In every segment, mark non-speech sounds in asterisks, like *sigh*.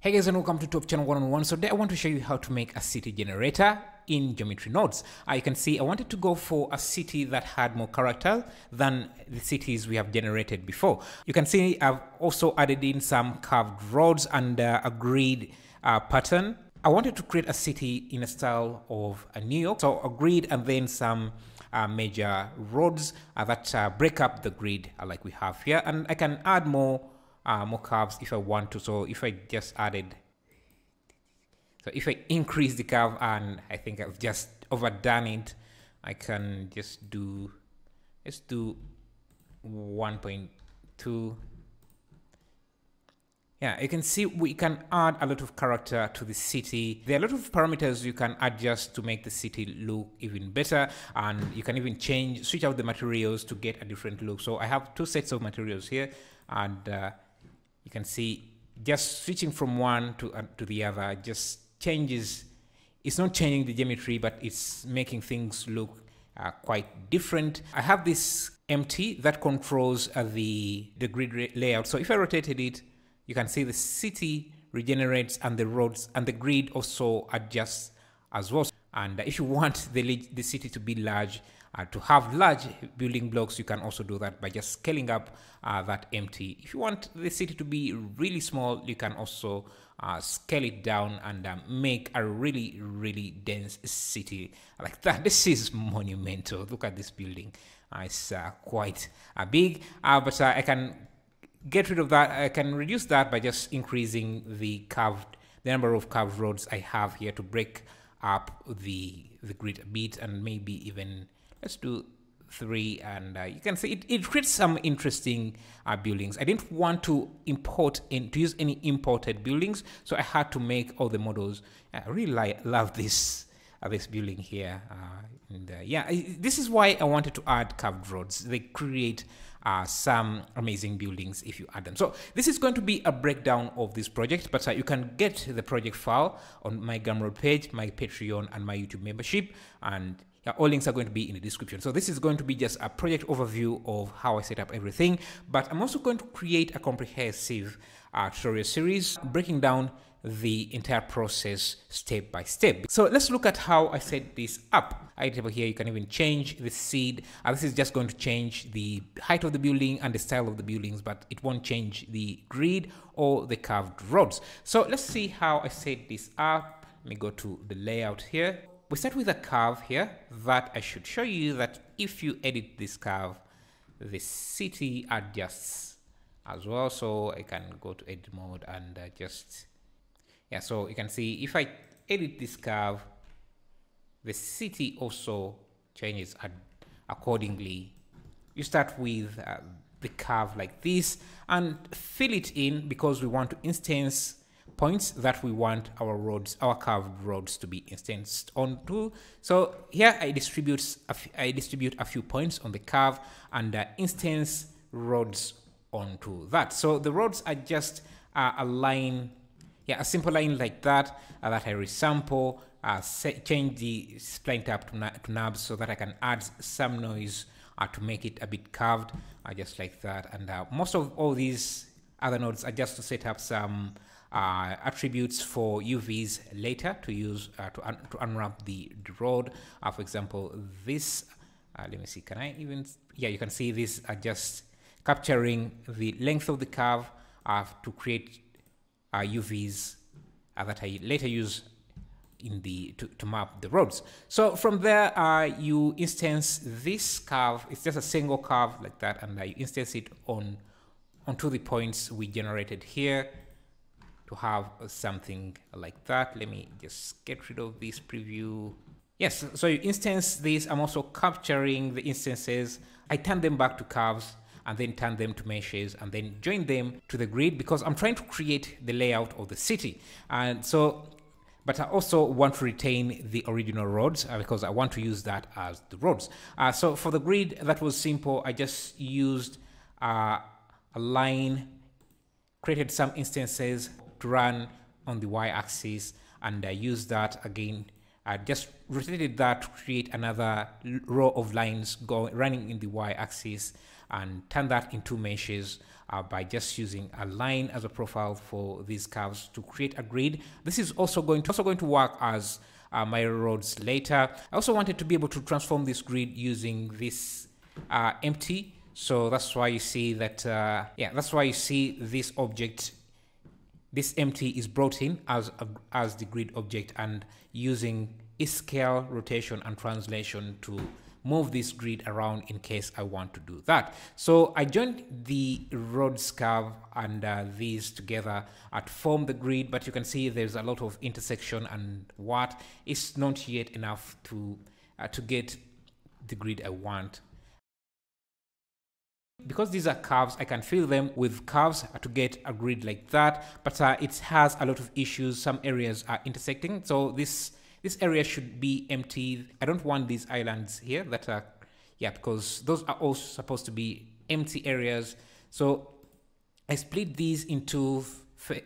Hey guys and welcome to Top Channel 1on1. So today I want to show you how to make a city generator in geometry nodes. Uh, you can see I wanted to go for a city that had more character than the cities we have generated before. You can see I've also added in some curved roads and uh, a grid uh, pattern. I wanted to create a city in a style of a New York. So a grid and then some uh, major roads uh, that uh, break up the grid uh, like we have here. And I can add more uh, more curves if I want to. So if I just added, so if I increase the curve and I think I've just overdone it, I can just do, let's do 1.2. Yeah, you can see we can add a lot of character to the city. There are a lot of parameters you can adjust to make the city look even better. And you can even change, switch out the materials to get a different look. So I have two sets of materials here and uh, you can see just switching from one to, uh, to the other just changes. It's not changing the geometry but it's making things look uh, quite different. I have this empty that controls uh, the the grid layout. So if i rotated it you can see the city regenerates and the roads and the grid also adjusts as well. And if you want the, the city to be large uh, to have large building blocks, you can also do that by just scaling up uh, that empty. If you want the city to be really small, you can also uh, scale it down and um, make a really, really dense city like *laughs* that. This is monumental. Look at this building. Uh, it's uh, quite uh, big, but I can get rid of that. I can reduce that by just increasing the curved, the number of curved roads I have here to break up the the grid a bit and maybe even let's do three and uh, you can see it, it creates some interesting uh, buildings i didn't want to import in to use any imported buildings so i had to make all the models i really like, love this uh, this building here uh, and uh, yeah this is why i wanted to add curved roads they create uh, some amazing buildings if you add them. So this is going to be a breakdown of this project, but you can get the project file on my Gumroad page, my Patreon, and my YouTube membership. And yeah, all links are going to be in the description. So this is going to be just a project overview of how I set up everything, but I'm also going to create a comprehensive uh, tutorial series breaking down the entire process step by step. So let's look at how I set this up. I table here, you can even change the seed. Uh, this is just going to change the height of the building and the style of the buildings, but it won't change the grid or the curved roads. So let's see how I set this up. Let me go to the layout here we start with a curve here that I should show you that if you edit this curve, the city adjusts as well. So I can go to edit mode and uh, just, yeah, so you can see if I edit this curve, the city also changes accordingly. You start with uh, the curve like this and fill it in because we want to instance points that we want our roads, our curved roads to be instanced onto. So here I distribute, I distribute a few points on the curve and uh, instance roads onto that. So the roads are just uh, a line, yeah, a simple line like that, uh, that I resample, uh, set, change the spline type to, to NURBS so that I can add some noise uh, to make it a bit curved, uh, just like that. And most of all these other nodes are just to set up some uh, attributes for UVs later to use uh, to, un to unwrap the, road. Uh, for example, this, uh, let me see, can I even, yeah, you can see this are just capturing the length of the curve uh, to create UVs uh, that I later use in the to, to map the roads. So from there, uh, you instance this curve. It's just a single curve like that, and uh, you instance it on onto the points we generated here to have something like that. Let me just get rid of this preview. Yes, so you instance this. I'm also capturing the instances. I turn them back to curves and then turn them to meshes and then join them to the grid because I'm trying to create the layout of the city. And so, but I also want to retain the original roads uh, because I want to use that as the roads. Uh, so for the grid, that was simple. I just used uh, a line, created some instances run on the y-axis and I use that again I just rotated that to create another row of lines going running in the y-axis and turn that into meshes uh, by just using a line as a profile for these curves to create a grid. This is also going to also going to work as uh, my roads later. I also wanted to be able to transform this grid using this uh, empty. So that's why you see that, uh, yeah, that's why you see this object, this empty is brought in as, as the grid object and using scale, rotation, and translation to move this grid around in case I want to do that. So I joined the roads curve and uh, these together to form the grid, but you can see there's a lot of intersection and what is not yet enough to, uh, to get the grid I want. Because these are curves, I can fill them with curves to get a grid like that, but uh, it has a lot of issues. Some areas are intersecting. So this this area should be empty. I don't want these islands here that are, yeah, because those are also supposed to be empty areas. So I split these into,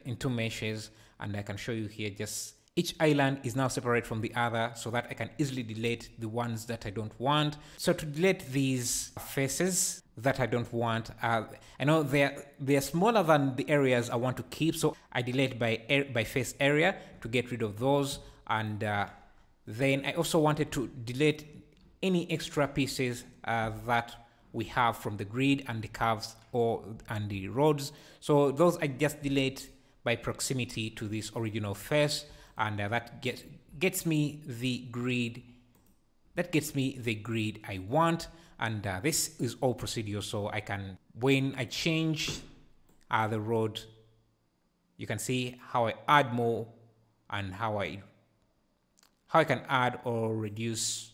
into meshes and I can show you here just each island is now separate from the other so that I can easily delete the ones that I don't want. So to delete these faces that I don't want, uh, I know they're, they're smaller than the areas I want to keep. So I delete by, air, by face area to get rid of those and uh, then I also wanted to delete any extra pieces uh, that we have from the grid and the curves or and the roads so those I just delete by proximity to this original face and uh, that gets gets me the grid that gets me the grid I want and uh, this is all procedure so I can when I change uh, the road you can see how I add more and how I how I can add or reduce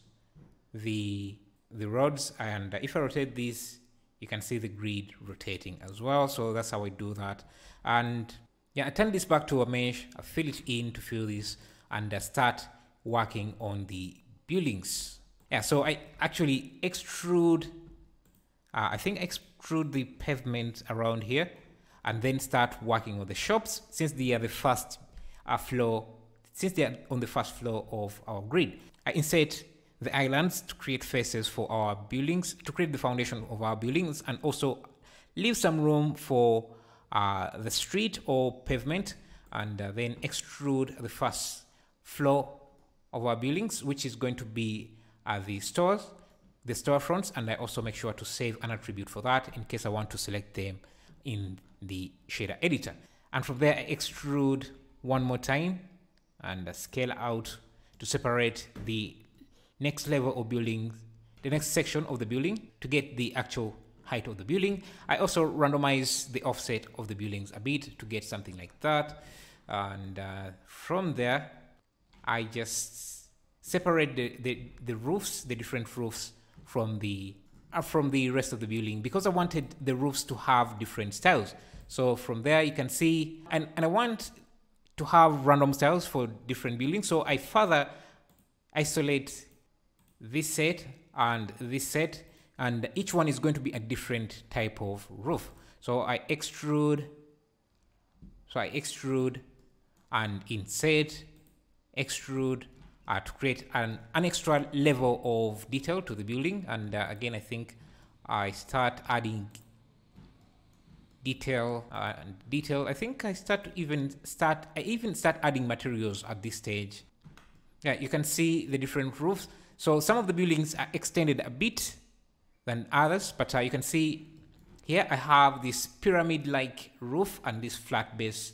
the the rods and if I rotate this you can see the grid rotating as well. So that's how I do that. And yeah I turn this back to a mesh I fill it in to fill this and I start working on the buildings yeah so I actually extrude uh, I think extrude the pavement around here and then start working on the shops since they are the first uh, floor since they are on the first floor of our grid. I insert the islands to create faces for our buildings, to create the foundation of our buildings, and also leave some room for uh, the street or pavement, and uh, then extrude the first floor of our buildings, which is going to be uh, the stores, the storefronts, and I also make sure to save an attribute for that in case I want to select them in the shader editor. And from there, I extrude one more time and scale out to separate the next level of building, the next section of the building to get the actual height of the building. I also randomize the offset of the buildings a bit to get something like that. And uh, from there, I just separate the, the, the roofs, the different roofs from the uh, from the rest of the building because I wanted the roofs to have different styles. So from there you can see, and, and I want to have random styles for different buildings. So I further isolate this set and this set and each one is going to be a different type of roof. So I extrude, so I extrude and insert, extrude uh, to create an, an extra level of detail to the building. And uh, again, I think I start adding detail uh, detail. I think i start to even start i even start adding materials at this stage. Yeah you can see the different roofs. So some of the buildings are extended a bit than others but uh, you can see here i have this pyramid like roof and this flat base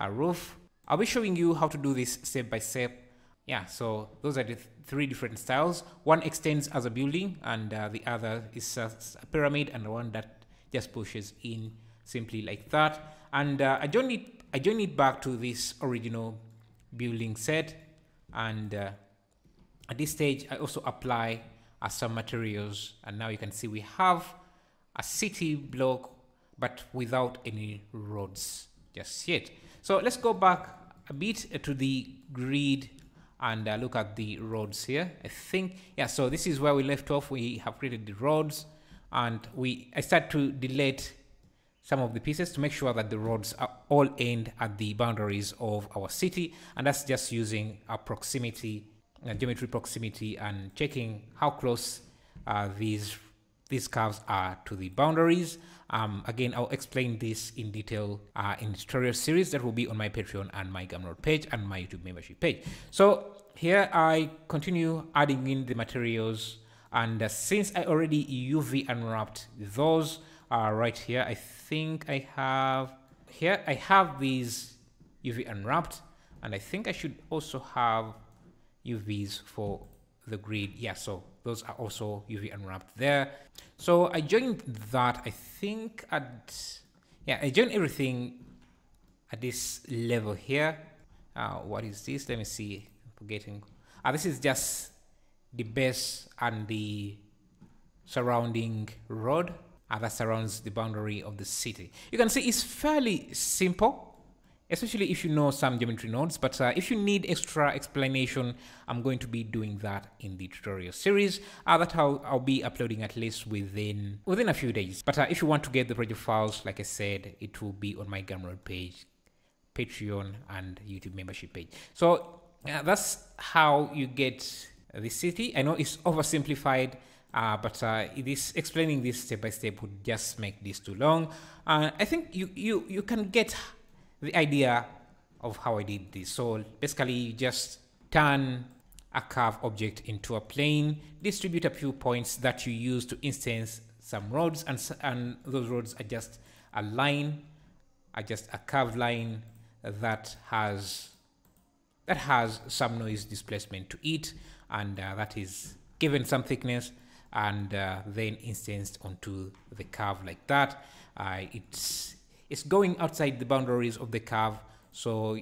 uh, roof. I'll be showing you how to do this step by step yeah so those are the th three different styles one extends as a building and uh, the other is a, a pyramid and the one that just pushes in simply like that. And uh, I join it, I join it back to this original building set. And uh, at this stage, I also apply uh, some materials. And now you can see we have a city block, but without any roads just yet. So let's go back a bit to the grid and uh, look at the roads here. I think, yeah, so this is where we left off. We have created the roads and we, I start to delete some of the pieces to make sure that the roads are all aimed at the boundaries of our city and that's just using a proximity a geometry proximity and checking how close uh, these these curves are to the boundaries. Um, again, I'll explain this in detail uh, in the tutorial series that will be on my Patreon and my Gumroad page and my YouTube membership page. So here I continue adding in the materials and uh, since I already UV unwrapped those uh, right here, I think I have here I have these UV unwrapped and I think I should also have UVs for the grid. Yeah, so those are also UV unwrapped there. So I joined that, I think at, yeah, I joined everything at this level here. Uh, what is this? Let me see, I'm forgetting. Uh, this is just the base and the surrounding road uh, that surrounds the boundary of the city. You can see it's fairly simple especially if you know some geometry nodes but uh, if you need extra explanation i'm going to be doing that in the tutorial series. Uh, that I'll, I'll be uploading at least within within a few days. But uh, if you want to get the project files like i said it will be on my gumroad page patreon and youtube membership page. So uh, that's how you get the city. I know it's oversimplified uh, but uh, this explaining this step by step would just make this too long. Uh, I think you, you, you can get the idea of how I did this. So basically you just turn a curve object into a plane, distribute a few points that you use to instance some roads and, and those roads are just a line, are just a curved line that has that has some noise displacement to it and uh, that is given some thickness and uh, then instanced onto the curve like that. Uh, it's it's going outside the boundaries of the curve so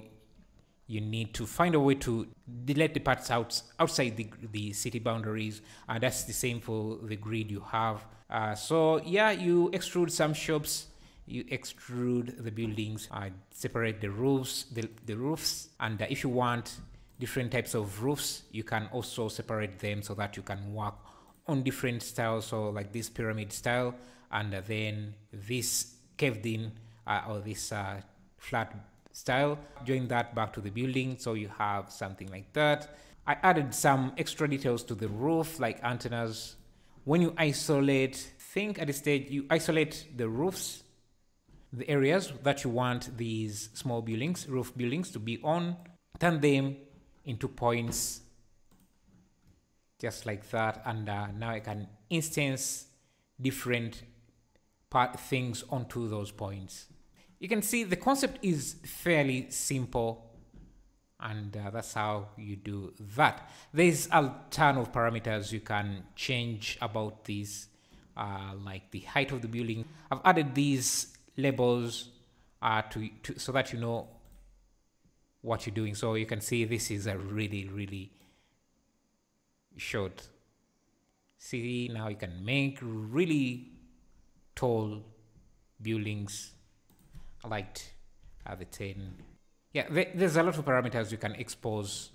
you need to find a way to delete the parts out outside the, the city boundaries and that's the same for the grid you have. Uh, so yeah you extrude some shops you extrude the buildings uh, separate the roofs the, the roofs and uh, if you want different types of roofs you can also separate them so that you can work on different styles so like this pyramid style and then this caved in uh, or this uh, flat style. Join that back to the building so you have something like that. I added some extra details to the roof like antennas. When you isolate, think at the stage you isolate the roofs, the areas that you want these small buildings, roof buildings to be on, turn them into points just like that and uh, now I can instance different part things onto those points you can see the concept is fairly simple and uh, that's how you do that. There's a ton of parameters you can change about this, uh, like the height of the building. I've added these labels uh, to, to so that you know what you're doing. So you can see this is a really, really short. See, now you can make really tall buildings uh, the 10. Yeah, there's a lot of parameters you can expose.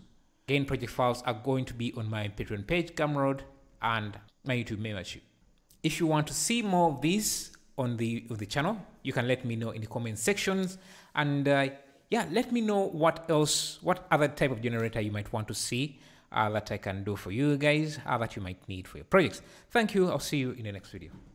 Again, project files are going to be on my Patreon page, Gumroad, and my YouTube membership. If you want to see more of these on the, on the channel, you can let me know in the comment sections. And uh, yeah, let me know what else, what other type of generator you might want to see uh, that I can do for you guys, uh, that you might need for your projects. Thank you. I'll see you in the next video.